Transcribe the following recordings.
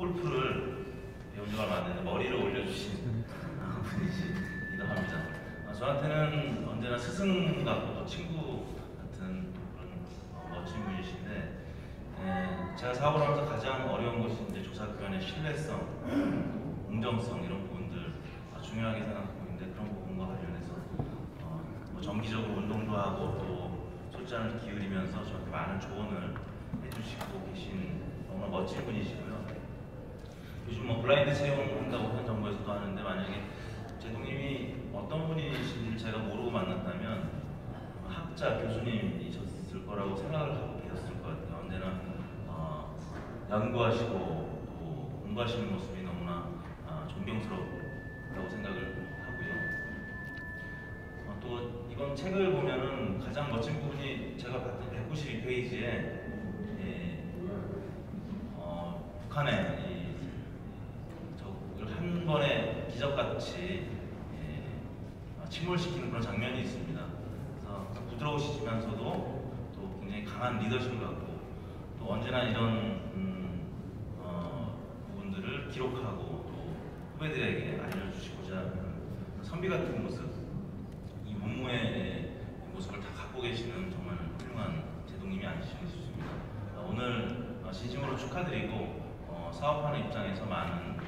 골프를 안 됐는데 머리를 올려주신 어, 분이시기도 합니다. 어, 저한테는 언제나 스승 같고 또 친구 같은 그런 어, 멋진 분이신데 에, 제가 사업을 하면서 가장 어려운 것이 이제 조사기관의 신뢰성, 공정성 이런 부분들 아, 중요하게 생각하고 있는데 그런 부분과 관련해서 어, 뭐 정기적으로 운동도 하고 또 졸전을 기울이면서 저한테 많은 조언을 해주시고 계신 너무나 멋진 분이시고요. 요즘 뭐 블라인드 채용한다고 현 정부에서도 하는데 만약에 제동님이 어떤 분이신지 제가 모르고 만났다면 학자 교수님이셨을 거라고 생각을 하고 계셨을 것 같아요. 언제나 어, 연구하시고 또 공부하시는 모습이 너무나 아, 존경스럽다고 생각을 하고요. 어, 또 이번 책을 보면은 가장 멋진 부분이 제가 봤던 192페이지에 예, 어, 북한의 이, 저걸 한 번에 기적같이 예, 어, 침몰시키는 그런 장면이 있습니다. 그래서 부드러우시면서도 또 굉장히 강한 리더십을 갖고 또 언제나 이런 음, 어, 부분들을 기록하고 또 후배들에게 알려주시고자 하는 선비 같은 모습 이 문무의 모습을 다 갖고 계시는 정말 훌륭한 제동님이 아니실까 싶습니다. 어, 오늘 어, 진심으로 축하드리고 어, 사업하는 입장에서 많은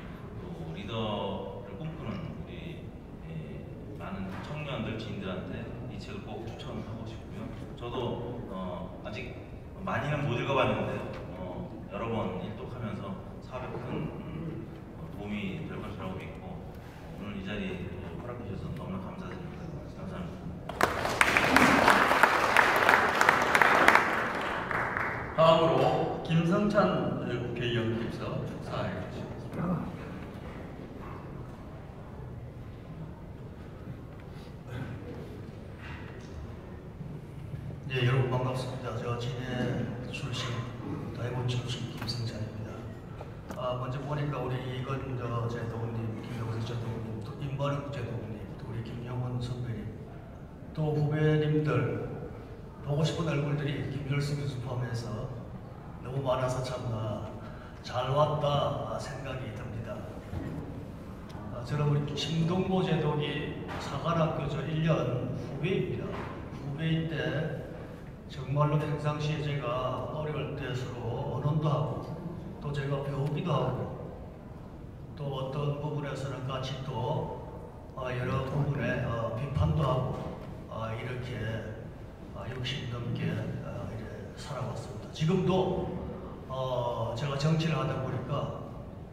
또 리더를 꿈꾸는 우리 예, 많은 청년들 지인들한테 이 책을 꼭 추천하고 싶고요. 저도 어, 아직 많이는 못 읽어봤는데 어, 여러 번 일독하면서 사업에 큰 음, 어, 도움이 될 것이라고 믿고 어, 오늘 이 자리에 허락해 주셔서 너무나 감사드립니다. 감사합니다. 다음으로 김성찬 국회의원께서 축사해 주시겠습니다. 네, 여러분 반갑습니다. 저 진해 출신, 대본 출신 김승찬입니다. 아, 먼저 보니까 우리 이건 저 제도님, 김영선 제도님, 또 임바르 제도님, 또 우리 김영원 선배님, 또 후배님들 보고 싶은 얼굴들이 김열수 교수 포함해서 너무 많아서 참잘 왔다 생각이 듭니다. 아, 저는 우리 신동보 제독이 사관학교 저 1년 후배입니다. 후배인데 정말로 평상시에 제가 어려울 때 서로 언론도 하고 또 제가 배우기도 하고 또 어떤 부분에서는 같이 또 어, 여러 부분에 어, 비판도 하고 어, 이렇게 어, 60 넘게 살아왔습니다. 지금도 어, 제가 정치를 하다 보니까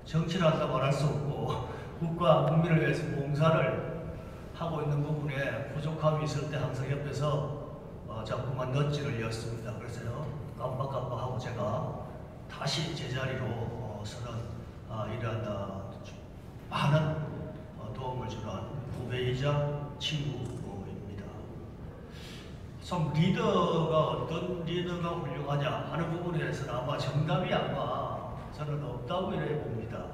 정치를 한다 말할 수 없고 국가 국민을 위해서 봉사를 하고 있는 부분에 부족함이 있을 때 항상 옆에서 어, 자꾸만 넛지를 이었습니다. 그래서요 깜빡깜빡하고 제가 다시 제자리로 어, 서는 아, 이러한 어, 많은 어, 도움을 주는 후배이자 친구입니다. 참 리더가 어떤 리더가 훌륭하냐 하는 부분에 대해서는 아마 정답이 아마 저는 없다고 이래 봅니다.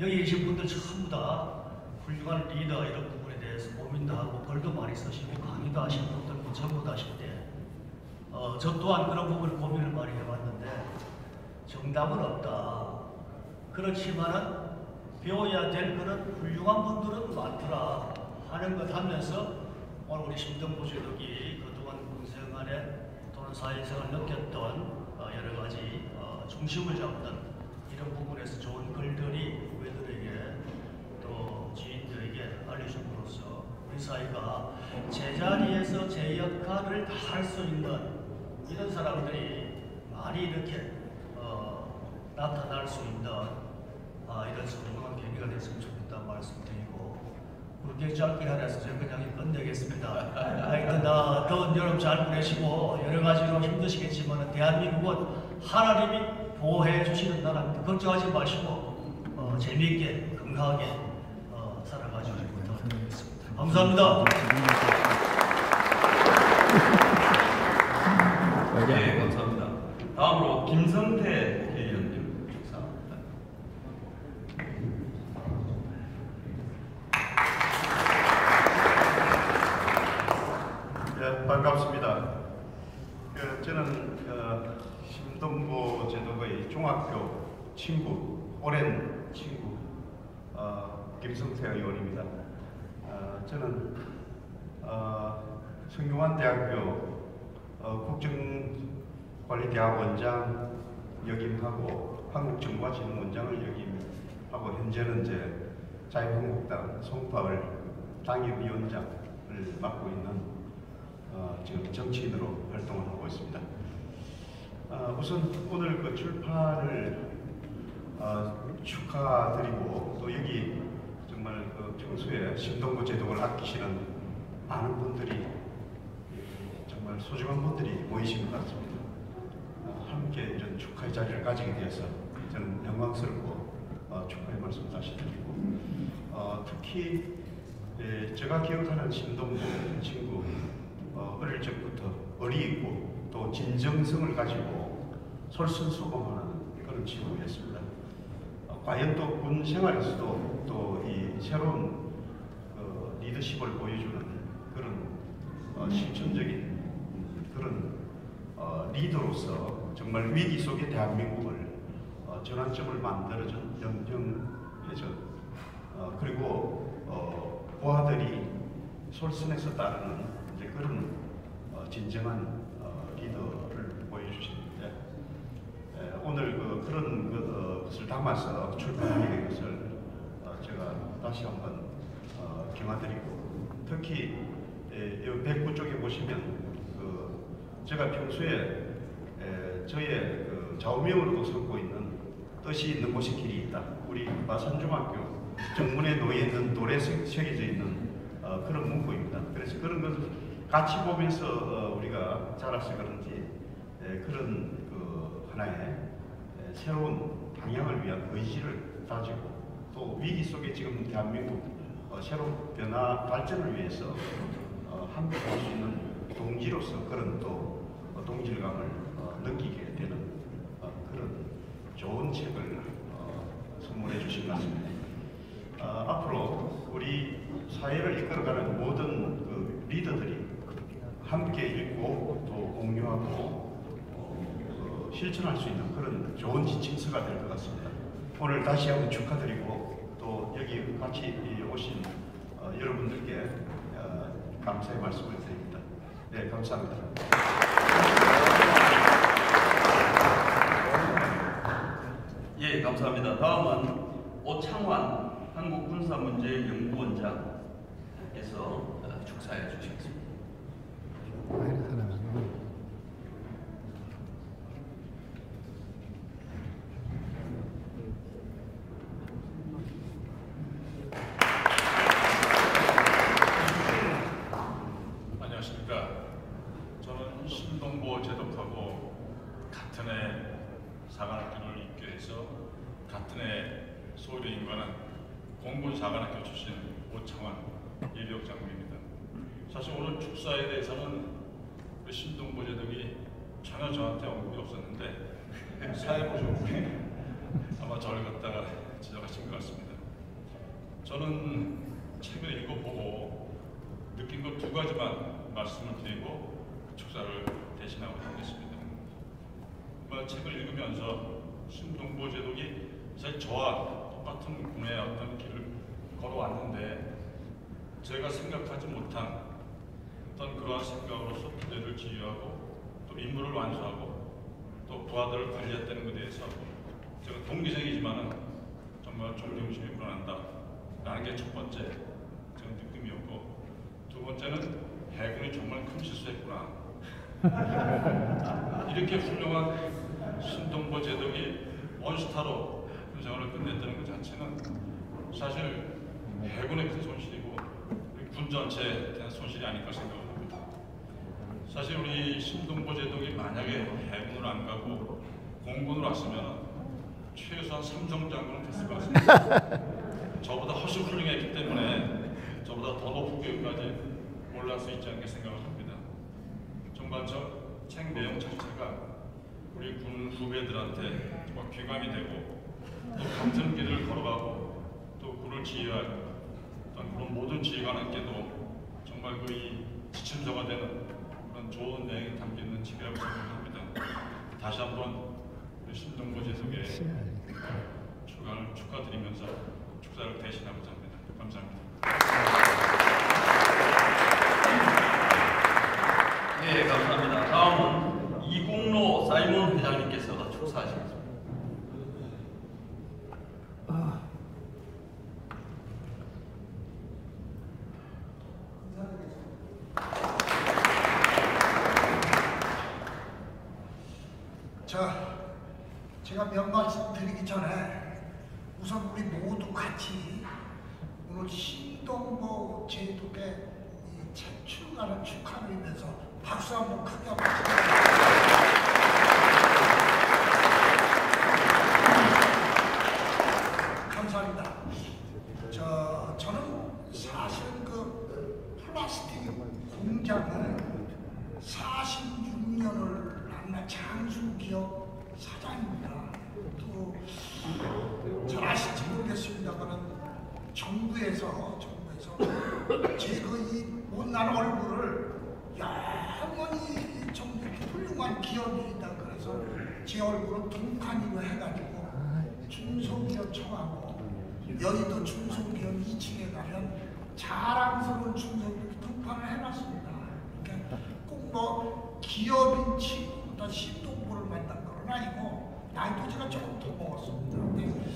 여기 계신 분들 전부 다 훌륭한 리더 이런 부분에 대해서 고민도 하고 글도 많이 쓰시고 강의도 하신 분들 전부 하실 때, 어, 저 또한 그런 부분을 고민을 많이 해봤는데 정답은 없다. 그렇지만은 배워야 될 그런 훌륭한 분들은 많더라 하는 것 하면서 오늘 우리 심동보 주독이 그동안 군생활에 또는 사회생활 느꼈던 어, 여러 가지 어, 중심을 잡는 이런 부분에서 좋은 글들이 후배들에게 또 지인들에게 알려줌으로써 우리 사회가 제자리에서 제 역할을 다 할 수 있는 이런 사람들이 많이 이렇게 어, 나타날 수 있는 아, 이런 성공한 계기가 됐으면 좋겠다 말씀드리고 그렇게 짧게 하라서 제가 그냥 끝내겠습니다. 하여튼 나 더운 여름 잘 보내시고 여러 가지로 힘드시겠지만 대한민국은 하나님이 보호해 주시는 나라입니다. 걱정하지 마시고 어, 재미있게 건강하게 어, 살아가시기 부탁드리겠습니다. 감사합니다. 네, 감사합니다. 다음으로 김성태 국회의원님 축사합니다. 예, 반갑습니다. 그, 저는 그, 심동보 제도의 중학교 친구, 오랜 친구 어, 김성태 의원입니다. 어, 저는 어, 성균관대학교 어, 국정관리대학 원장 역임하고 한국정보진흥원장을 역임하고 현재는 이제 자유한국당 송파을 당협위원장을 맡고 있는 어, 지금 정치인으로 활동을 하고 있습니다. 어, 우선 오늘 그 출판을 어, 축하드리고 또 여기 정말 그 평소에 신동부 제독을 아끼시는 많은 분들이 소중한 분들이 모이신 것 같습니다. 어, 함께 이런 축하의 자리를 가지게 되어서 저는 영광스럽고 어, 축하의 말씀 다시 드리고 어, 특히 예, 제가 기억하는 신동부 친구 어, 어릴 적부터 어리있고 또 진정성을 가지고 솔선수범하는 그런 친구였습니다. 어, 과연 또 군 생활에서도 또 이 새로운 어, 리더십을 보여주는 그런 어, 실천적인 그런 어, 리더로서 정말 위기 속의 대한민국을 어, 전환점을 만들어준 영평해전 어, 그리고 어, 부하들이 솔선해서 따르는 이제 그런 어, 진정한 어, 리더를 보여주시는데 에, 오늘 그, 그런 그, 어, 것을 담아서 출판하게 된 것을 어, 제가 다시 한번 어, 경화드리고 특히 에, 이 백구 쪽에 보시면 그 제가 평소에 에, 저의 그 좌우명으로도 삼고 있는 뜻이 있는 곳에 길이 있다. 우리 마산중학교 정문에 놓여 있는 돌에 새- 새겨져 있는 어, 그런 문구입니다. 그래서 그런 것을 같이 보면서 어, 우리가 자라서 그런지 에, 그런 그 하나의 에, 새로운 방향을 위한 의지를 가지고 또 위기 속에 지금 대한민국 어, 새로운 변화 발전을 위해서 어, 함께 할 수 있는 동지로서 그런 또 어, 동질감을 어, 느끼게 되는 어, 그런 좋은 책을 어, 선물해 주신 것 같습니다. 어, 앞으로 우리 사회를 이끌어가는 모든 그 리더들이 함께 읽고 또 공유하고 어, 어, 실천할 수 있는 그런 좋은 지침서가 될 것 같습니다. 오늘 다시 한번 축하드리고 또 여기 같이 이 오신 어, 여러분들께 어, 감사의 말씀을 드립니다. 네, 감사합니다. 예, 감사합니다. 다음은 오창환 한국군사문제연구원장께서 어, 축사해 주시겠습니다. 안녕하십니까. 저는 신동보 제독하고 같은 해 사관학교를 입교해서 같은 해 서울에 인관한 공군 사관학교 출신 오창환 예비역 장군입니다. 사실 오늘 축사에 대해서는 우리 신동보 제독이 전혀 저한테 언급이 없었는데 사회보조국에 아마 저를 갖다가 지적하신 것 같습니다. 저는 책을 읽어보고 느낀 것 두 가지만 말씀을 드리고 축사를 대신하고 하겠습니다. 책을 읽으면서 신동보 제독이 사실 저와 똑같은 군의 어떤 길을 걸어왔는데 제가 생각하지 못한 어떤 그러한 생각으로서 부대를 지휘하고 또 임무를 완수하고 또 부하들을 관리했다는 것에 대해서 제가 동기생이지만은 정말 존경심이 불어난다 라는 게 첫 번째 제 느낌이었고 두 번째는 해군이 정말 큰 실수했구나. 이렇게 훌륭한 신동보 제독이 원스타로 군생활을 끝냈다는 것 자체는 사실 해군의 큰 손실이고 군 전체에 대한 손실이 아닐까 생각을 합니다. 사실 우리 신동보 제독이 만약에 해군으로 안 가고 공군으로 왔으면 최소한 삼성 장군은 됐을 것 같습니다. 저보다 훨씬 훌륭했기 때문에 저보다 더 높은 교육까지 올라갈 수 있지 않게 생각을 합니다. 정말 저책 내용 자체가 우리 군 후배들한테 정말 귀감이 되고 또 같은 길을 걸어가고 또 군을 지휘할 어떤 그런 모든 지휘관에게도 정말 그이 지침서가 되는 좋은 내용이 담겨 있는 책이라고 생각합니다. 다시 한번 우리 신동보 제독의 여러분 축하드리면서 축사를 대신하고자 합니다. 감사합니다. 예, 감사합니다. 다음은 이공로 사이먼 회장님께서 축사하시겠습니다. 자, 제가 몇 말씀 드리기 전에 우선 우리 모두 같이 오늘 신동보 제독의 이 채출가를 축하드리면서 박수 한번 크게 한번. 감사합니다. 저 저는 사실은 그 플라스틱 공장을 46년을 만나 장수기업 사장입니다. 또 잘 아실지 모르겠습니다만은 정부에서 정부에서 제그이 못난 얼굴을 영원히 좀 훌륭한 기업이다 그래서 제 얼굴을 동칸이로 해가지고 중소기업 청하고 여의도 중소기업 2층에 가면 자랑스러운 중소기업 등판을 해놨습니다. 그러니까 꼭 뭐 기업인 친구보다 신동부를 만난 건 아니고 나이도 제가 조금 더 먹었습니다. 근데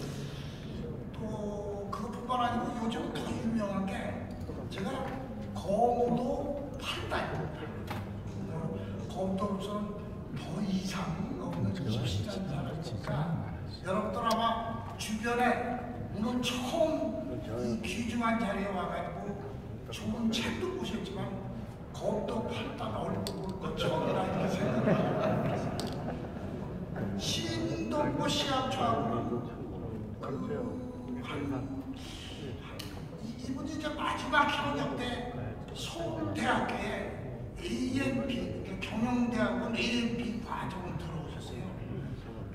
또 그것뿐만 아니고 요즘 더 유명한 게 제가 거무도 판다입니다. 거무도로서는 더 이상 없는 입시자인 사람이니까. 여러분들 아마 주변에 오늘 처음 이 귀중한 자리에 와가지고 좋은 책도 보셨지만 겁도 팔다 얼굴 그 처음이라 이렇게 생각합니다. 신동보 씨하고 저하고 그한 이분이 이제 마지막 현역 때 서울대학교에 AMP 그 경영대학원 AMP 과정을 들어오셨어요.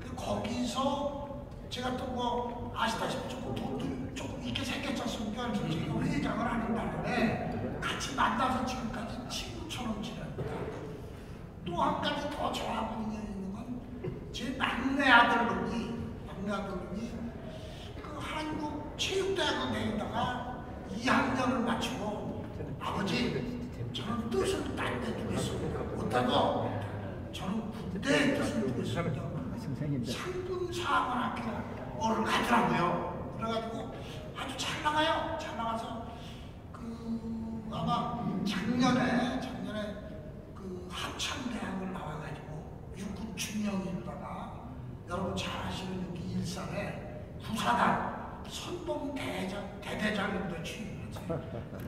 그 거기서 제가 또 뭐 아시다시피 조금 돈도 조금 있게 생겼지 않습니까? 제가 회장을 하는 바람에 같이 만나서 지금까지 친구처럼 지냅니다. 또 한 가지 더 인연 있는 건 제 막내 아들놈이 막내 아들놈이 그 한국 체육대학원 다니다가 2학년을 마치고 아버지 저는 뜻을 딴데 두겠습니다. 못하고 저는 군대에 뜻을 두겠습니다. 상군 사관학교를 가더라고요. 그래가지고 아주 잘 나가요. 잘 나가서 그 아마 작년에 작년에 그 합창대학을 나와가지고 육군 중령이다가 여러분 잘 아시는 여기 일산에 구사단 선봉 대장 대대장님도.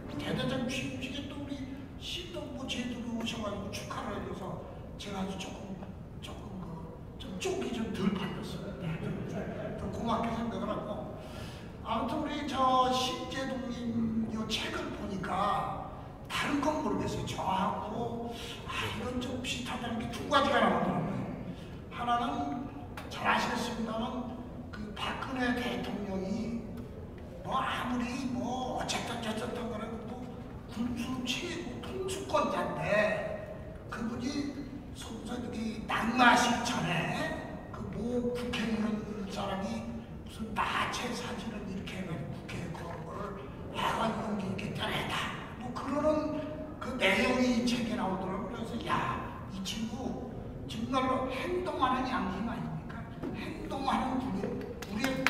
그 대대장 취임식에 또 우리 신동부 제독이 오셔가지고 축하를 해줘서 제가 아주 조금 조금 그좀 쪽이 좀 덜 팔렸어요. 좀 고맙게 생각을 하고 아무튼 우리 저 신재동님 요 책을 보니까 다른 건 모르겠어요. 저하고 아 이건 좀 비슷하다는 게 두 가지가 나오더라고요. 하나는 잘 아시겠습니다만 그 박근혜 대통령이 뭐 아무리 뭐 어쨌든 저쨌든 간에 또 군수 최고 통수권자인데 그분이 손석이 낙마하시기 전에 그모 국회의원 사람이 무슨 나체 사진을 이렇게 해가지고 국회에 그런 거를 있게 떼내다 뭐 그러는 그 내용이 책에 나오더라고요. 그래서 야 이 친구 정말로 행동하는 양심 아닙니까? 행동하는 분이 우리의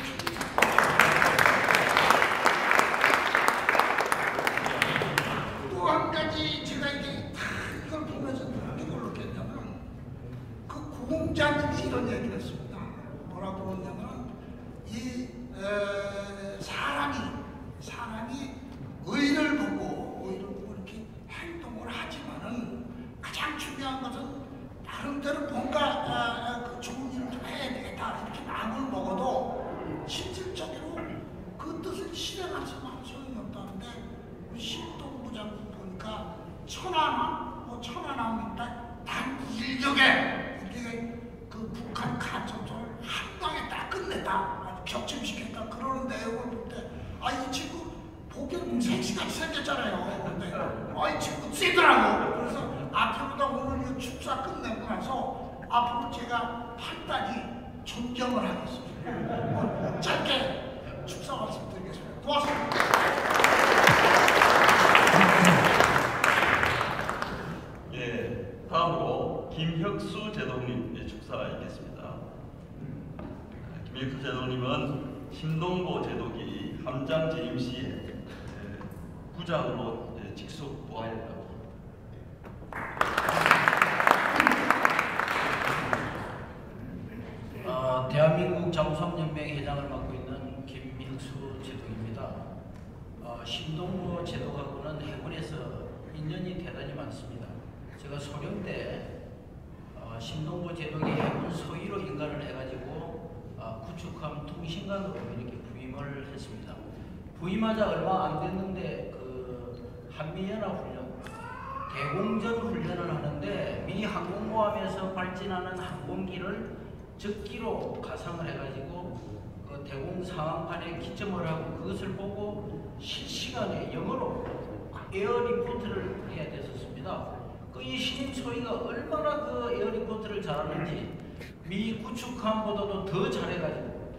또 한 가지 제가 이게 다 이걸 보면서 이걸 느꼈냐면 그 공자님이 이런 얘기를 했습니다. 뭐라고 그러냐면 이 에, 사람이 사람이 의를 보고 의를 보고 이렇게 행동을 하지만은 가장 중요한 것은 나름대로 뭔가 아, 아, 그 좋은 일을 좀 해야 되겠다. 이렇게 마음을 먹어도 실질적으로 그 뜻을 실행하지만 소용이 없다는데 우리 신동부 장군 보니까 천안함 뭐 천안함인데 단 일격에 이게 그 북한 간첩들을 한 방에 딱 끝냈다. 격침시켰다. 그러는 내용을 볼 때 아 이 친구 보기엔 섹시같이 생겼잖아요. 근데 아이 친구 세더라고. 그래서 앞으로도 오늘 이 축사 끝내고 나서 앞으로 제가 팔다리 존경을 하겠습니다. 어, 짧게 축사 말씀드리겠습니다. 고맙습니다. 예, 다음으로 김혁수 제동님 예, 축사이겠습니다. 김혁수 제동님은 신동고 제독이 함장 재임 시에 부장으로 예, 직속 부하였다고 어, 신동무 제독하고는 해군에서 인연이 대단히 많습니다. 제가 소령 때 어, 신동무 제독이 해군 소위로 인간을 해가지고 어, 구축함 통신관으로 이렇게 부임을 했습니다. 부임하자 얼마 안 됐는데 그 한미연합훈련 대공전 훈련을 하는데 미 항공모함에서 발진하는 항공기를 적기로 가상을 해가지고 그 대공 상황판에 기점을 하고 그것을 보고 실시간에 영어로 air report를 해야 됐었습니다. 그 이 신임 소위가 얼마나 그 air report를 잘하는지 미 구축함보다도 더 잘해가지고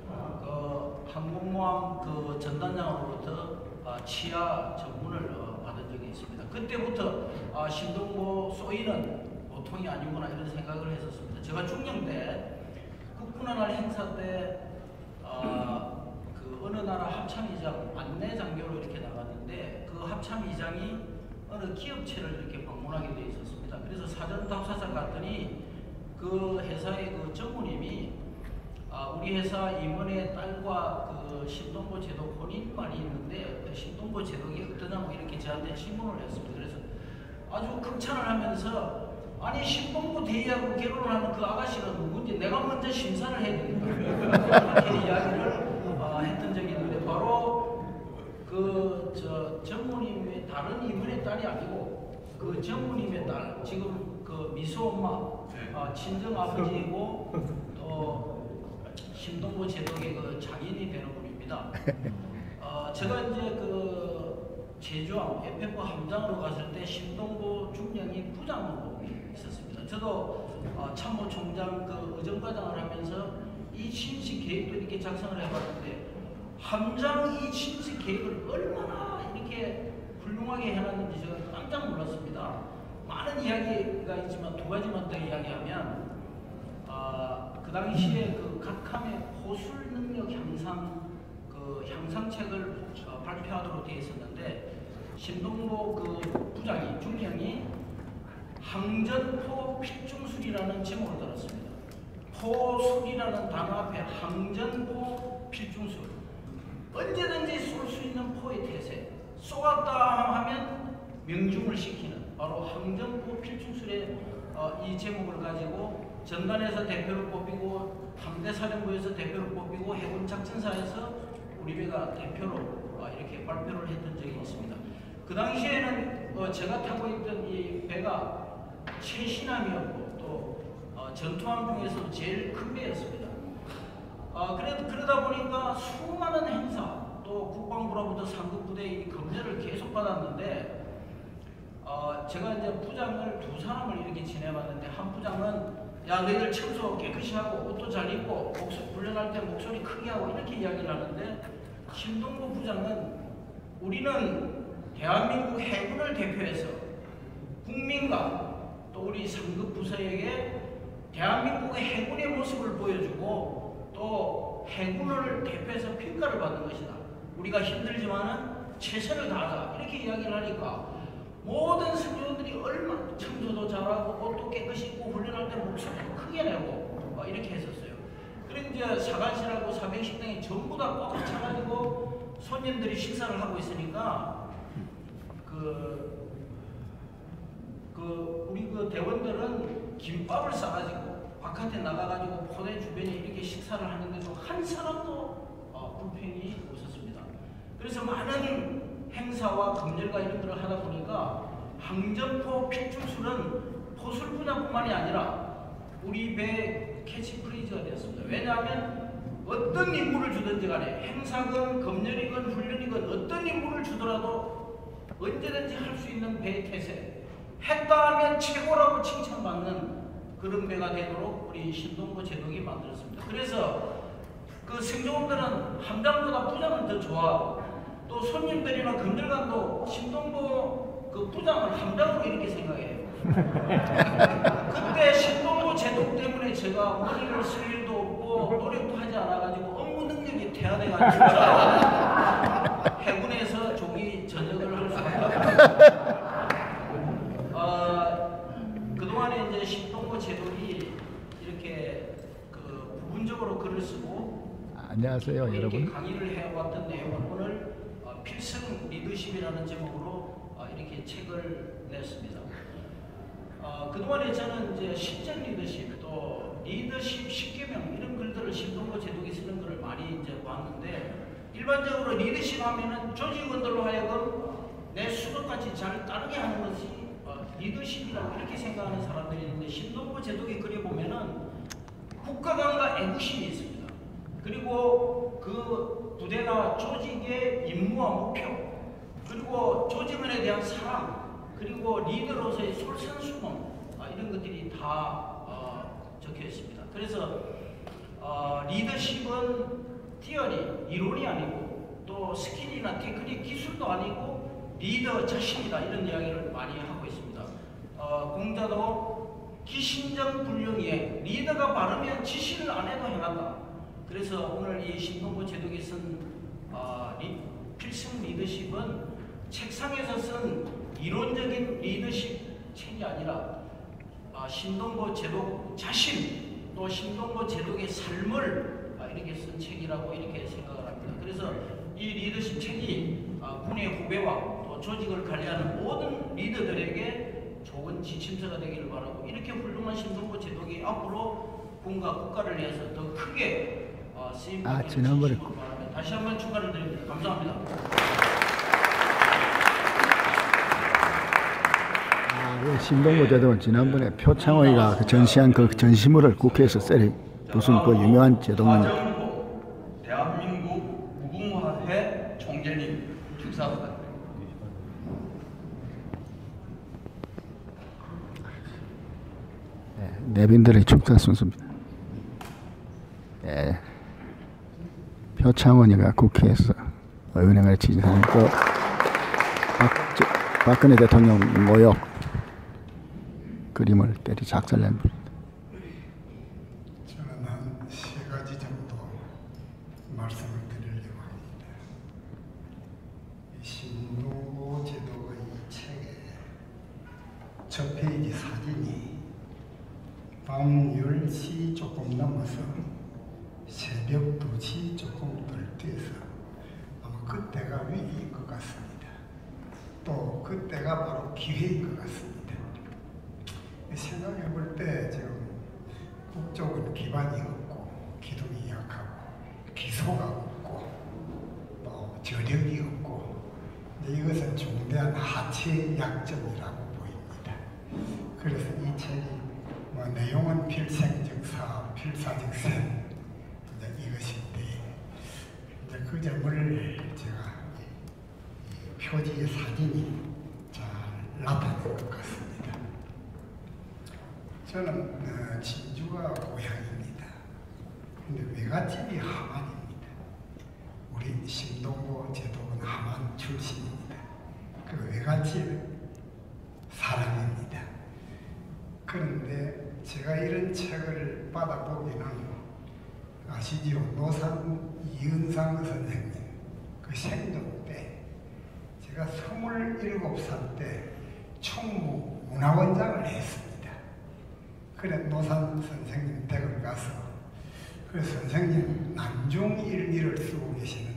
그 항공모함 그 전단장으로부터 아, 치아 전문을 어, 받은 적이 있습니다. 그때부터 아, 신동보 소위는 보통이 아니구나 이런 생각을 했었습니다. 제가 중령 때 국군의 날 행사 때 아, 그 어느 나라 합참의장 안내 장교로 이렇게 나갔는데 그 합참의장이 어느 기업체를 이렇게 방문하게 돼 있었습니다. 그래서 사전 답사장 갔더니 그 회사의 그 전무님이 아, 우리 회사 임원의 딸과 그 신동보 제독 혼인만이 있는데 그 신동보 제독이 어떠냐고 이렇게 저한테 질문을 했습니다. 그래서 아주 극찬을 하면서 아니 신동보 대위하고 결혼하는 그 아가씨가 누군지 내가 먼저 심사를 해야 되니까 이렇게 이야기를 아, 했던 적이 있는데 바로 그저 전무님의 다른 이분의 딸이 아니고 그 전무님의 딸 지금 그 미소 엄마 아, 친정 아버지이고 또 신동보 제독의 그 장인이 되는 분입니다. 어, 제가 이제 그 제주함 FF 함장으로 갔을 때 신동보 중령이 부장으로 있었습니다. 저도 어, 참모총장 그 의정과장을 하면서 이 침식 계획도 이렇게 작성을 해봤는데 함장 이 침식 계획을 얼마나 이렇게 훌륭하게 해놨는지 제가 깜짝 놀랐습니다. 많은 이야기가 있지만 두 가지만 더 이야기하면 아, 그 당시에 그 각함의 호술 능력 향상 그 향상책을 어, 발표하도록 되어 있었는데 신동보 그 부장이 중령이 항전포 필중술이라는 제목을 달았습니다. 포술이라는 단어 앞에 항전포 필중술 언제든지 쏠 수 있는 포의 태세 쏘았다 하면 명중을 시키는 바로 항전포 필중술의 어, 이 제목을 가지고 전단에서 대표를 뽑히고 함대사령부에서 대표를 뽑히고 해군 작전사에서 우리 배가 대표로 어, 이렇게 발표를 했던 적이 있습니다. 그 당시에는 어, 제가 타고 있던 이 배가 최신함이었고 또 어, 전투함 중에서 제일 큰 배였습니다. 어, 그래, 그러다 보니까 수많은 행사 또 국방부로부터 상급 부대의 검열을 계속 받았는데 어, 제가 이제 부장을 두 사람을 이렇게 지내봤는데 한 부장은 야 너희들 청소 깨끗이 하고 옷도 잘 입고 목소리 훈련할 때 목소리 크게 하고 이렇게 이야기를 하는데 신동구 부장은 우리는 대한민국 해군을 대표해서 국민과 또 우리 상급 부서에게 대한민국의 해군의 모습을 보여주고 또 해군을 대표해서 평가를 받는 것이다. 우리가 힘들지만은 최선을 다하자 이렇게 이야기를 하니까 모든 승조원들이 얼마 청소도 잘하고 옷도 깨끗이 입고 훈련할 때 목소리도 크게 내고 어, 이렇게 했었어요. 그리고 이제 사관실하고 사병식당이 전부 다 꽉 차가지고 손님들이 식사를 하고 있으니까 그, 그 우리 그 대원들은 김밥을 싸가지고 바깥에 나가가지고 포대 주변에 이렇게 식사를 하는데도 한 사람도 어, 불평이 없었습니다. 그래서 많은 행사와 검열과 이런 것을 하다 보니까 항전포 필중술은 포술 분야뿐만이 아니라 우리 배 캐치프레이즈가 되었습니다. 왜냐하면 어떤 임무를 주든지 간에 행사건 검열이건 훈련이건 어떤 임무를 주더라도 언제든지 할 수 있는 배 태세 했다 하면 최고라고 칭찬받는 그런 배가 되도록 우리 신동보 제독이 만들었습니다. 그래서 그 승조원들은 함장보다 부장을 더 좋아하고 또 손님들이나 금들간도 신동보 그 부장을 함장으로 이렇게 생각해요. 그때 신동보 제독 때문에 제가 머리를 쓸 일도 없고 노력도 하지 않아가지고 돼가지고 해군에서 조기 전역을 할 수밖에 없어요. 어, 그동안에 이제 신동보 제독이 이렇게 그 부분적으로 글을 쓰고 안녕하세요, 이렇게 여러분. 강의를 해왔던 내용을 오늘 어, 필승 리더십이라는 제목으로 어, 이렇게 책을 냈습니다. 어, 그동안에 저는 이제 실전 리더십 또 리더십 10개명 이런 글들을 신동보 제독이 쓰는 글을 많이 이제 봤는데 일반적으로 리더십 하면은 조직원들로 하여금 내 수도까지 잘 따르게 하는 것이 어, 리더십이라고 이렇게 생각하는 사람들이 있는데 심동보 제독이 그려 보면은 국가관과 애국심이 있습니다. 그리고 그 부대나 조직의 임무와 목표, 그리고 조직원에 대한 사랑, 그리고 리더로서의 솔선수범 아, 이런 것들이 다 어, 적혀 있습니다. 그래서 어, 리더십은 theory, 이론이 아니고 또 스킬이나 테크닉, 기술도 아니고 리더 자신이다 이런 이야기를 많이 하고 있습니다. 어, 공자도 기신정 불령이에 리더가 바르면 지시를 안 해도 행한다. 그래서 오늘 이 신동보 제독이 쓴 어, 리- 필승 리더십은 책상에서 쓴 이론적인 리더십 책이 아니라 아, 신동보 제독 자신 또 신동보 제독의 삶을 아, 이렇게 쓴 책이라고 이렇게 생각을 합니다. 그래서 이 리더십 책이 아, 군의 후배와 또 조직을 관리하는 모든 리더들에게 좋은 지침서가 되기를 바라고 이렇게 훌륭한 신동보 제독이 앞으로 군과 국가를 위해서 더 크게 어, 쓰임 아, 받기를 지난번에 바라며 다시 한번 축하를 드립니다. 감사합니다. 아, 그 신동보 제독은 지난번에 표창원이가 그 전시한 그 전시물을 국회에서 쎄리 무슨 그 유명한 제독입니다. 과정고 대한민국 무궁화회 총재님 축사 부탁드립니다. 네, 내빈들의 축사 순서입니다. 네. 표창원이가 국회에서 의원행을 지지하는 그 박, 저, 박근혜 대통령 모욕 그림을 때리 작살낸 분. 첫 페이지 사진이 밤 10시 조금 넘어서 새벽 2시 조금 덜 돼서 아마 그때가 위기인 것 같습니다. 또 그때가 바로 기회인 것 같습니다. 생각해 볼 때 지금 국적은 기반이 없고 기둥이 약하고 기소가 없고 또 저력이 없고 이것은 중대한 하체 약점이라고 보입니다. 그래서 이 책이 뭐 내용은 필생즉사, 필사즉생 이제 이것인데 이제 그 점을 제가 이 표지의 사진이 잘 나타낸 것 같습니다. 저는 어, 진주가 고향입니다. 근데 외갓집이 함안입니다. 우리 신동보 제독은 함안 출신입니다. 그 외갓집 사람입니다. 제가 이런 책을 받아보기는 아시지요? 노산 이은상 선생님 그 생전 때 제가 27살 때 총무 문화원장을 했습니다. 그래 노산 선생님 댁을 가서 그 선생님 난중 일기를 쓰고 계시는